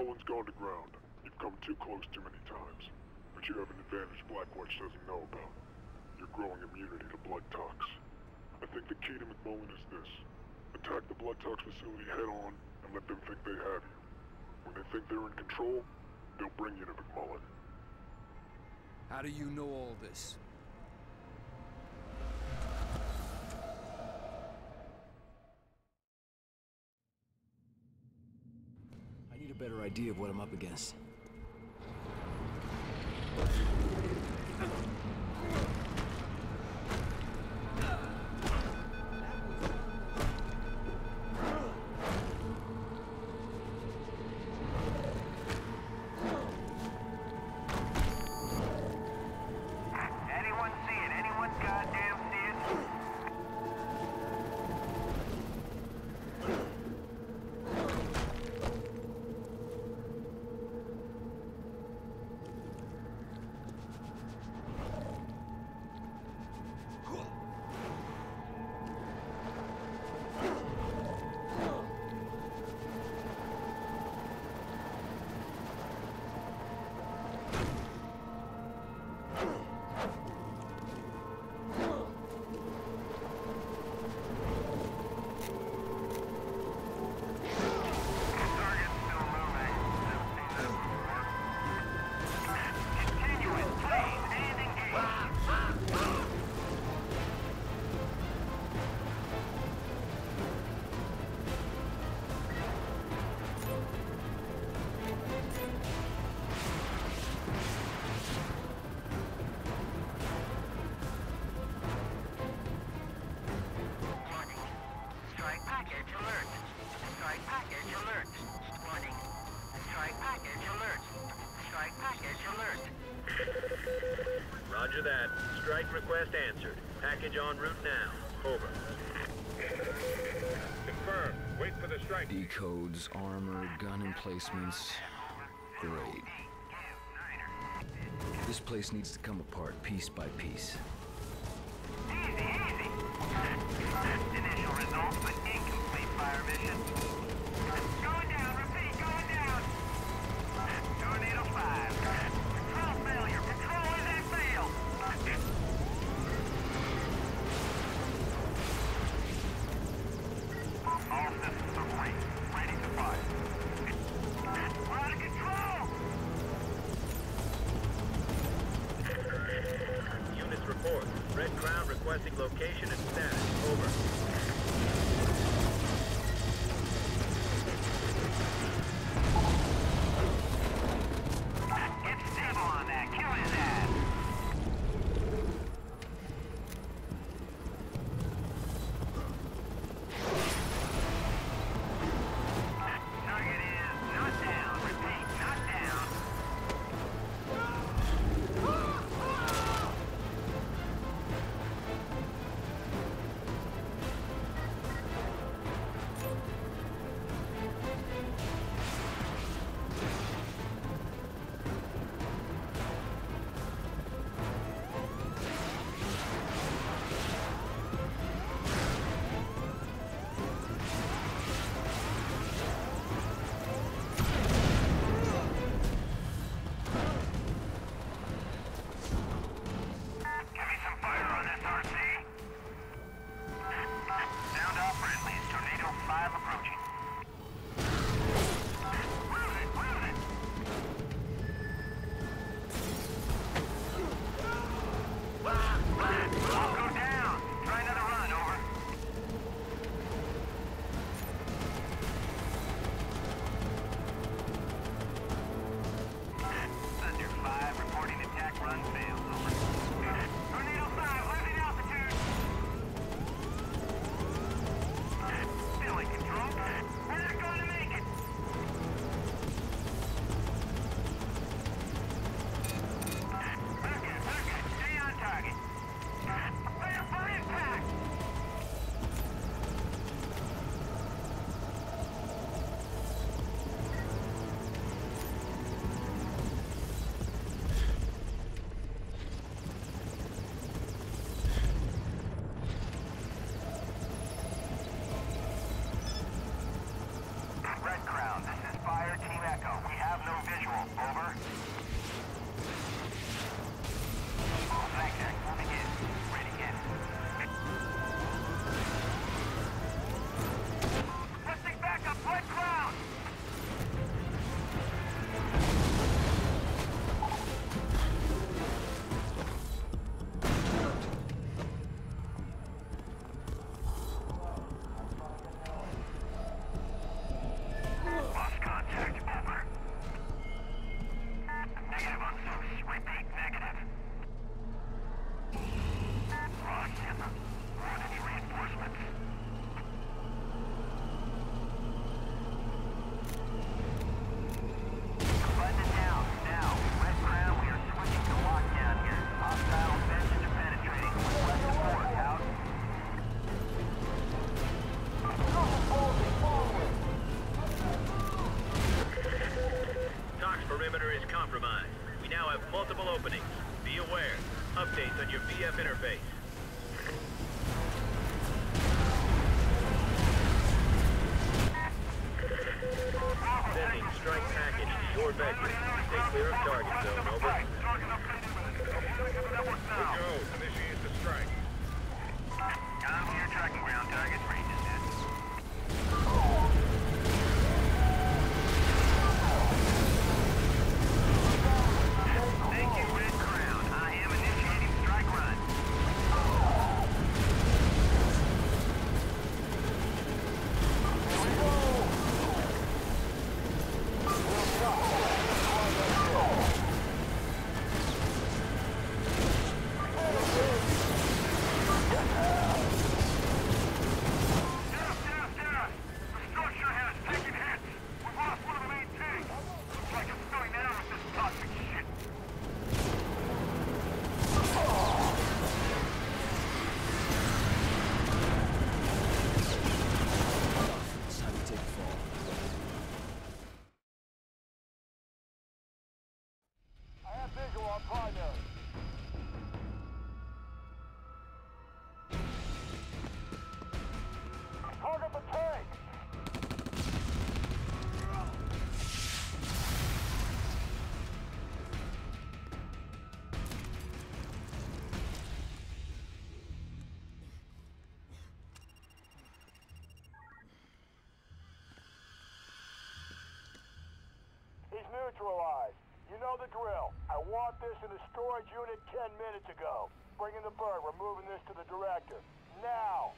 McMullen's gone to ground. You've come too close too many times. But you have an advantage Blackwatch doesn't know about. You're growing immunity to Bloodtox. I think the key to McMullen is this. Attack the Bloodtox facility head on and let them think they have you. When they think they're in control, they'll bring you to McMullen. How do you know all this? Better idea of what I'm up against. Package alert. Strike package alert. Warning. Strike package alert. Strike package alert. Roger that. Strike request answered. Package en route now. Over. Confirmed. Wait for the strike. Decodes, armor, gun emplacements. Great. This place needs to come apart piece by piece. Easy, easy. Requesting location and status. Over. Approaching. Compromised. We now have multiple openings. Be aware. Updates on your VF interface. Sending strike package to your bedroom. Stay clear of target zone. Over. Want this in the storage unit 10 minutes ago. Bringing the bird. We're moving this to the director. Now!